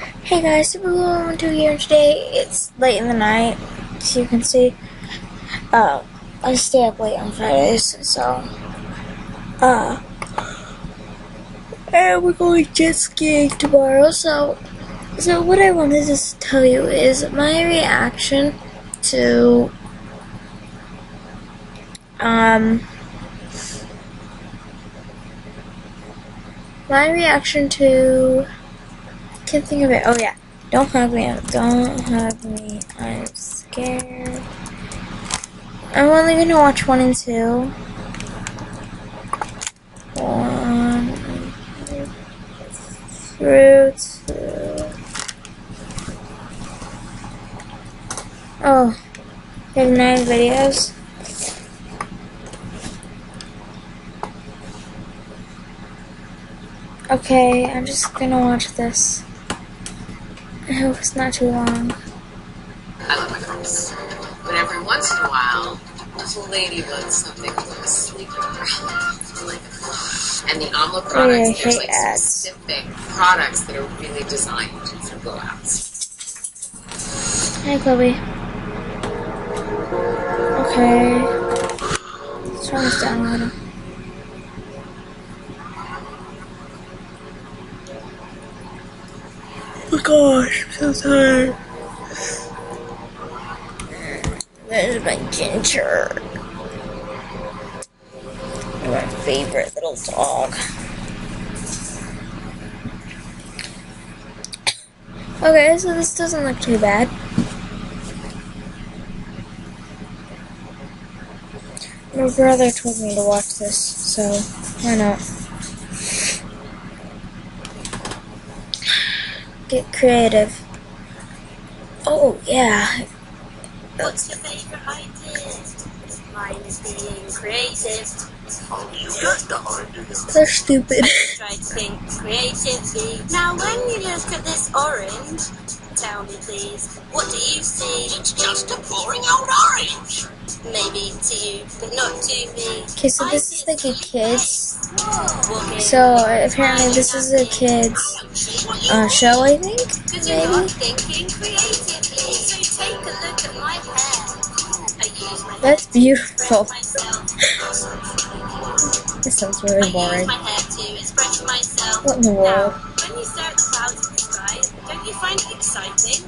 Hey guys, Super One Two here. Today it's late in the night, so you can see. Uh, I stay up late on Fridays, so uh, and we're going jet skiing tomorrow. So, so what I wanted to tell you is my reaction to um my reaction to can't think of it. Oh yeah. Don't hug me. Don't hug me. I'm scared. I'm only gonna watch one and two. One through two. Oh, have nine videos. Okay, I'm just gonna watch this. I hope it's not too long. I love my girls. But every once in a while, little lady wants something with a sleeping product. Like and the Amla products, Oh, yeah, there's like ads. specific products that are really designed for blowouts. Hey, Chloe. Okay. Let's try this down a little. Oh my gosh, I'm so tired. There's my ginger. My favorite little dog. Okay, so this doesn't look too bad. My brother told me to watch this, so why not? Get creative. Oh, yeah. What's your favorite idea? Mine is being creative. Oh, You got the idea. They're stupid. Try to think creatively. Now, when you look at this orange, tell me please, what do you see? It's just a boring old orange. Maybe to you, but not to me. Okay, so this is like a kids. So apparently this is a kids uh, show, I think. Maybe. not thinking creatively. Take a look at my hair. I use my That's beautiful. hair to express myself. This sounds really boring. my hair to myself. What in the world? Find it exciting?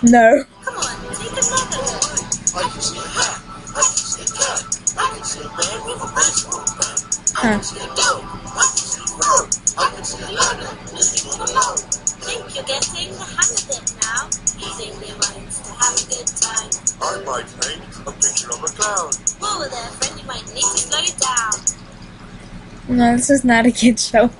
No. Come on, take another oh, look. I can see a hat. I can see a cat. I can see a man with a baseball bat. I can see a dog. I can see a road. I can see a ladder living on a load. think you're getting the hang of it now. Using your minds to have a good time. I might paint a picture of a clown. Whoa there, friend, you might need to slow down. No, this is not a kids show.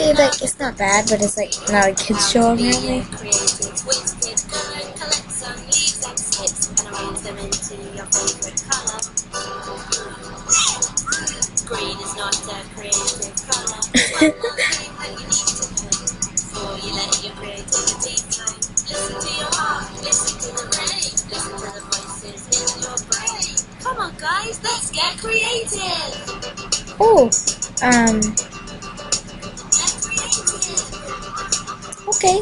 Like it's not bad, but it's like not a kids show apparently. Creative, twisted, go and collect some leaves and snips and arrange them into your favorite color. Green is not a creative color. One more thing that you need to know before you let your creativity flow. Listen to your heart, listen to the rain, listen to the voices in your brain. Come on, guys, let's get creative. Oh, um, okay.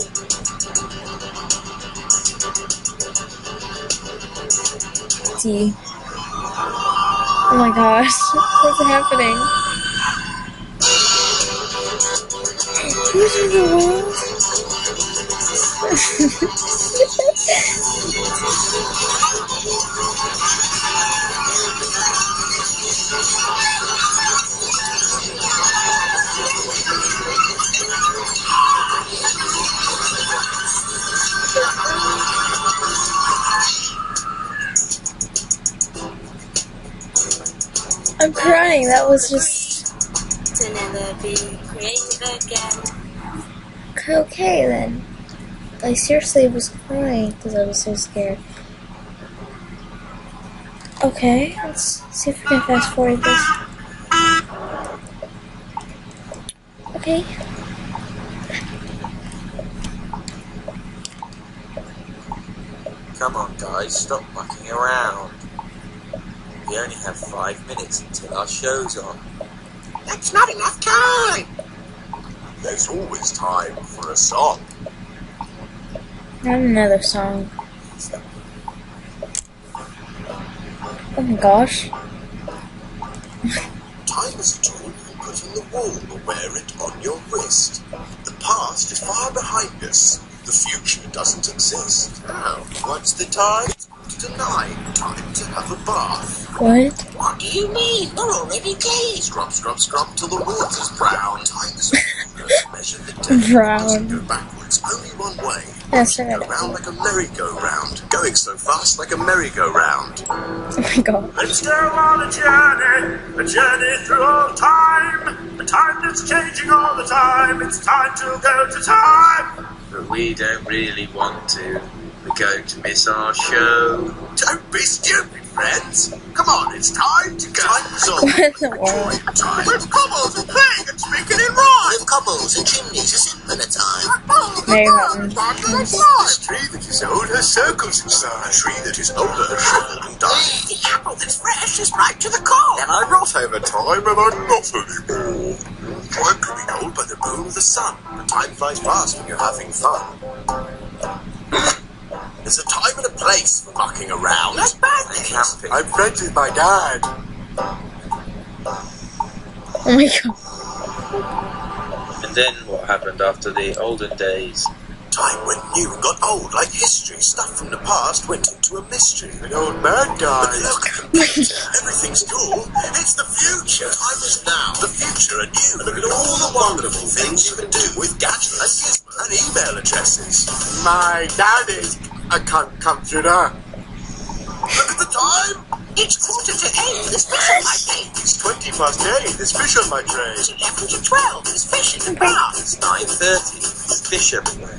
See. Oh my gosh, what's happening? Who's in the world? I'm. That was just To never be creative again. okay then. I seriously was crying because I was so scared. Okay, let's see if we can fast forward this. Okay. Come on, guys, stop mucking around. We only have five minutes until our show's on. That's not enough time. there's always time for a song. I have another song. Oh my gosh. Time is a tool you put on the wall or wear it on your wrist. The past is far behind us. The future doesn't exist. Now, what's the time? Tonight, time to have a bath. What? What do you mean? We're already day. Scrub, scrub, scrub till the water's brown. Time is a measure the day. Brown. Go backwards, only one way. That's Go right. round like a merry-go-round. Going so fast like a merry-go-round. Oh my god. Let's still on a journey, a journey through all time. A time that's changing all the time. It's time to go to time. But we don't really want to. We're going to miss our show. Don't be stupid, friends. Come on, it's time to go. Time's up. What in the world? Joy time. With cobbles and playing and speaking in rhyme. With cobbles and chimneys, a simple time. Mary Poppins. This tree that is old has circles inside. A tree that is older has shriveled and died. The apple that's fresh is ripe to the core. Then I rot over time and I'm not anymore. Time can be told by the moon of the sun. But time flies fast when you're having fun. There's a time and a place for mucking around. That's bad Camping. I'm friends with my dad. Oh my god. And then what happened after the olden days? Time went new and got old like history. Stuff from the past went into a mystery. An old man died. But look, computer, everything's cool. It's the future. Time is now. The future and you. Look at all the wonderful things you can do with gadgets and email addresses. My dad is a com- computer. Look at the time. It's quarter to eight. There's fish on my plate. It's 20 past 8. There's fish on my tray. It's eleven to twelve. There's fish in the bar. It's 9.30. There's fish everywhere.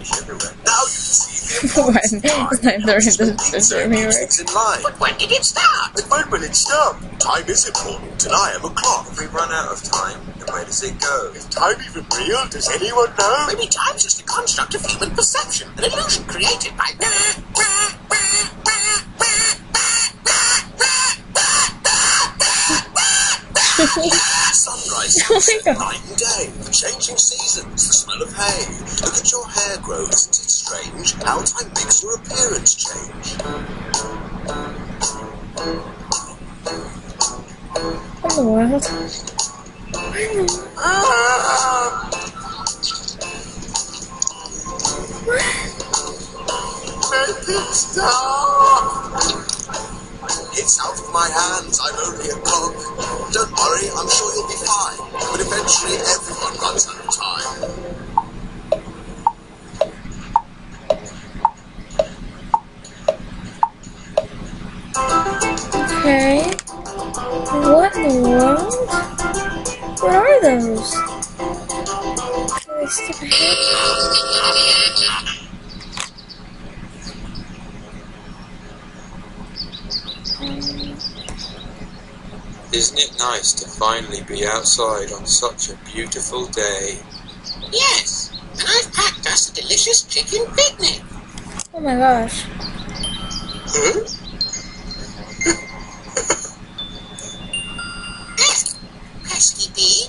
Fish everywhere. Now you can see When? importance of time. It's not there, Just it's keeps everywhere. things in line. But when did it start? And when will it stop? Time is important, and I am a clock. If we run out of time, then where does it go? Is time even real? Does anyone know? Maybe time's just a construct of human perception, an illusion created by. Sunrise, Oh sunset, God. night and day, the changing seasons, the smell of hay. Look at your hair grow, isn't it strange? How time makes your appearance change. What the world? Make it stop! It's out of my hands, I'm only a cog. Don't worry, I'm sure you'll be fine. But eventually everyone runs nice to finally be outside on such a beautiful day? Yes, and I've packed us a delicious chicken picnic. Oh my gosh. Hmm? Pesky bee.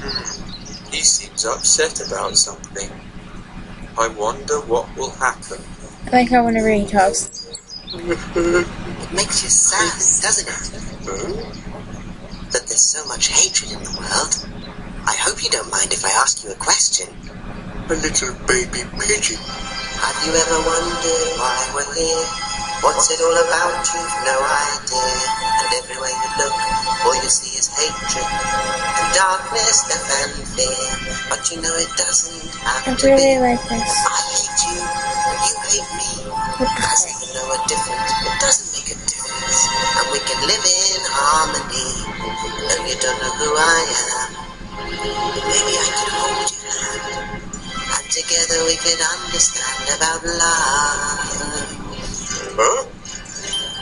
Hmm, he seems upset about something. I wonder what will happen. I like how whenever he talks. It makes you sad, doesn't it? That there's so much hatred in the world. I hope you don't mind if I ask you a question. A little baby pigeon. Have you ever wondered why we're here? What's it all about? You've no idea. And everywhere you look, all you see is hatred and darkness, death and fear. But you know it doesn't have I to be. really like this. I hate you, and you hate me. As even though we're different, it doesn't make a difference. And we can live in harmony. No, you don't know who I am. Maybe I could hold your hand. And together we could understand about love. Huh?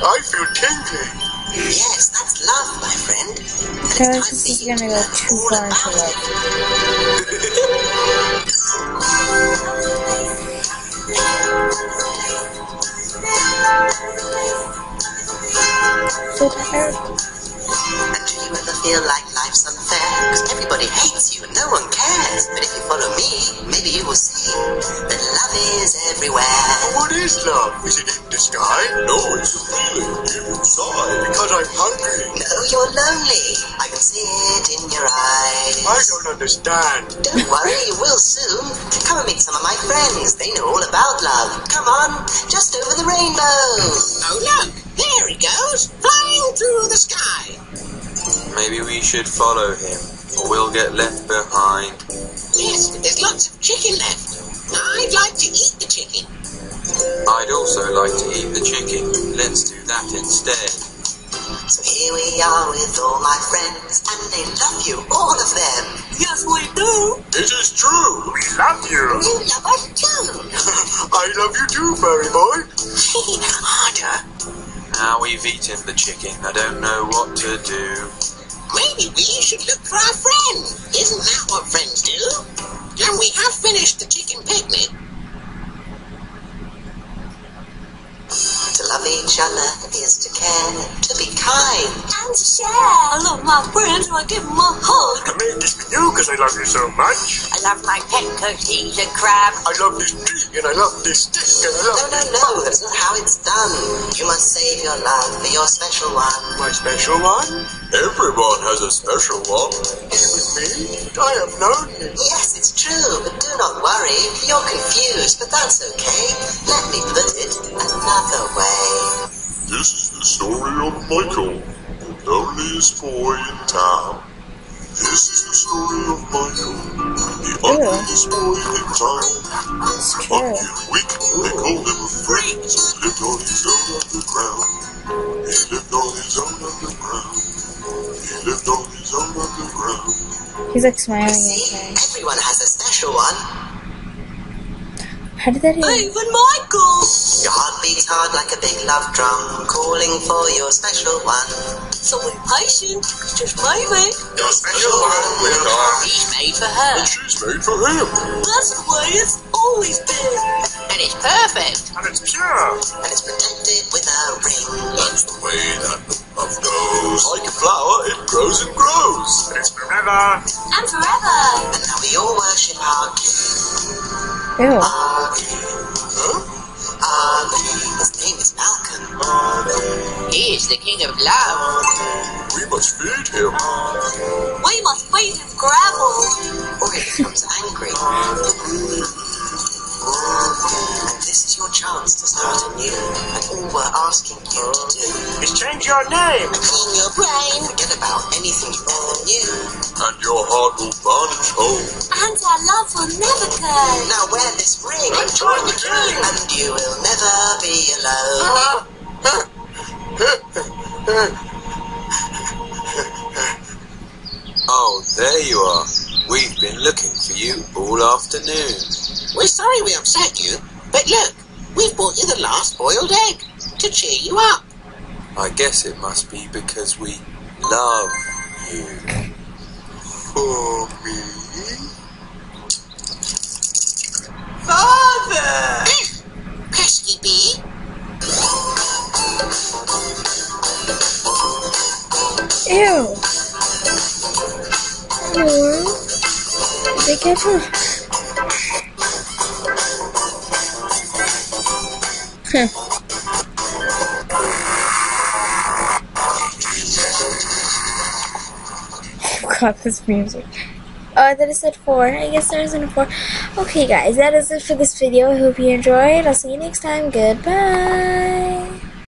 I feel tingly. Yes, that's love, my friend. And it's Guys, this is gonna go too far into about love. it. so tired. And do you ever feel like life's unfair? Cause everybody hates you and no one cares. But if you follow me, maybe you will see that love is everywhere. What is love? Is it in the sky? No, it's a feeling deep inside. Because I'm hungry. No, you're lonely. I can see it in your eyes. I don't understand. Don't worry, you will soon. Come and meet some of my friends. They know all about love. Come on, just over the rainbow. Oh, look, there he goes, flying through the sky. Maybe we should follow him, or we'll get left behind. Yes, but there's lots of chicken left. I'd like to eat the chicken. I'd also like to eat the chicken. Let's do that instead. So here we are with all my friends, and they love you, all of them. Yes, we do. It is true. We love you. You love us too. I love you too, fairy boy. Harder. Now we've eaten the chicken, I don't know what to do. Maybe we should look for our friend. Isn't that what friends do? And we have finished the chicken picnic. Ah, to love each other is to to be kind. And to share. I love my friends and I give them a hug. I made this with you because I love you so much. I love my pet because he's crab. I love this tree and I love this stick and I love No, no, no, that's not how it's done. You must save your love for your special one. my special one. Everyone has a special one. Is it with me? I have known you. Yes, it's true, but do not worry. You're confused, but that's okay. Let me put it another way. This is the story of Michael, the loneliest boy in town. This is the story of Michael, the ugliest boy in town. It's true. Ugly and weak, they called him a freak. So he lived on his own underground. He lived on his own underground. He lived on his own underground. He's like smiling See, okay. everyone has a special one. How did that even? Even Michael. Your heart beats hard like a big love drum, calling for your special one. So be patient. Just maybe. Your special one will come. He's made for her. And she's made for him. That's the way it's always been. And it's perfect. And it's pure. And it's protected with a ring. That's the way that love goes. Like a flower, it grows and grows. And it's forever. And forever. And now we all worship our king. Ew. Our king. Our. His name is Malcolm. He is the king of love. We must feed him. We must feed him gravel. Or he becomes angry. And your chance to start anew. And all we're asking you to do Is change your name. clean your brain. Forget about anything you ever knew. And your heart will burn its home. And our love will never go. Now wear this ring And join the king. and you will never be alone. Oh, there you are. We've been looking for you all afternoon. We're sorry we upset you, but look, we've brought you the last boiled egg to cheer you up. I guess it must be because we love you. For me? Father! Pesky bee. Ew. Hello. Be careful. Oh god, this music. Oh, that is at 4. I guess there isn't a 4. Okay, guys, that is it for this video. I hope you enjoyed. I'll see you next time. Goodbye.